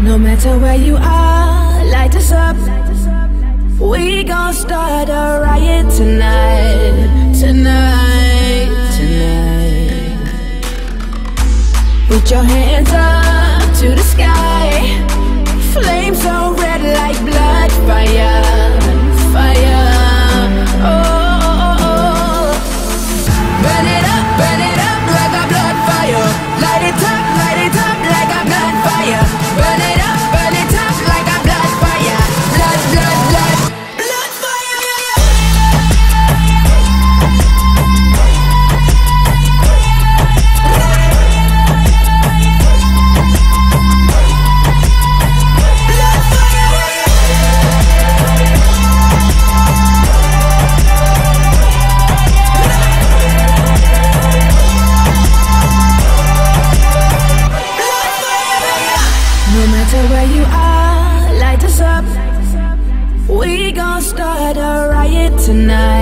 No matter where you are, light us up. We gon' start a riot tonight, tonight, tonight. Put your hands up to the sky. night.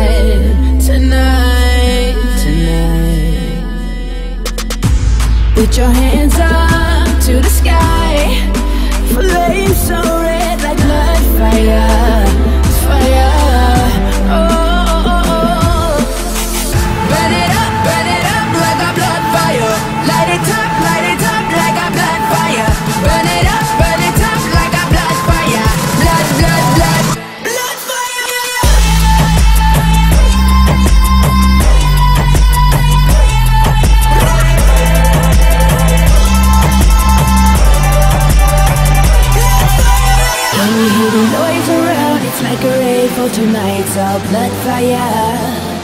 We hear the noise around, it's like a rave for tonight's all blood fire.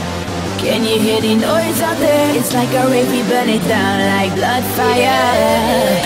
Can you hear the noise out there? It's like a rave, we burn it down like blood fire.